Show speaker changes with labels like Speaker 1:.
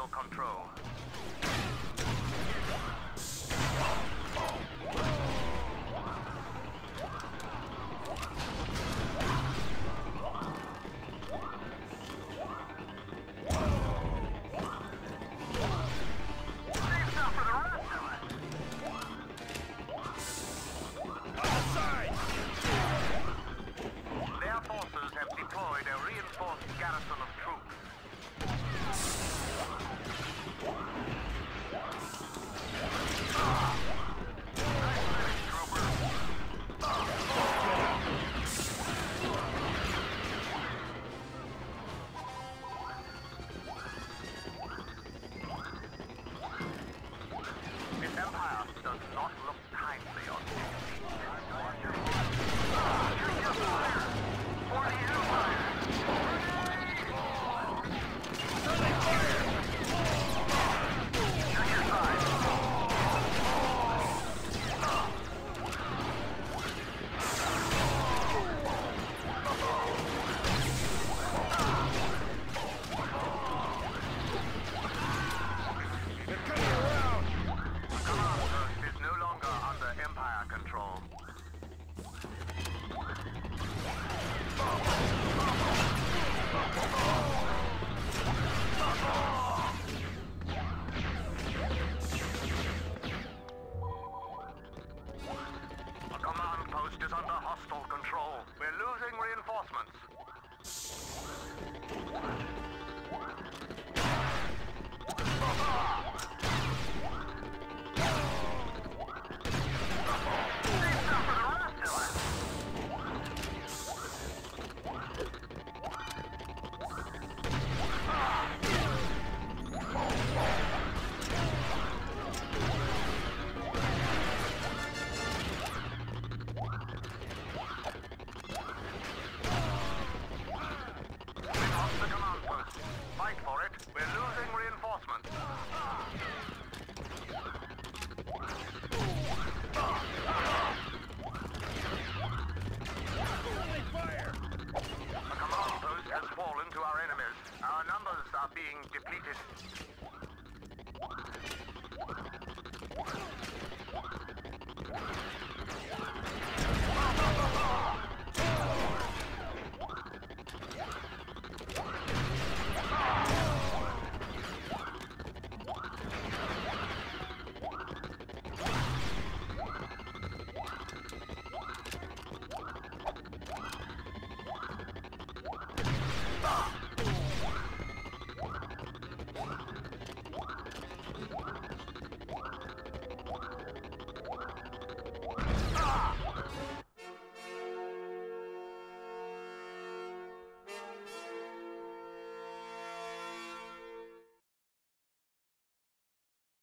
Speaker 1: territorial control. deployed a reinforced garrison of troops. Nice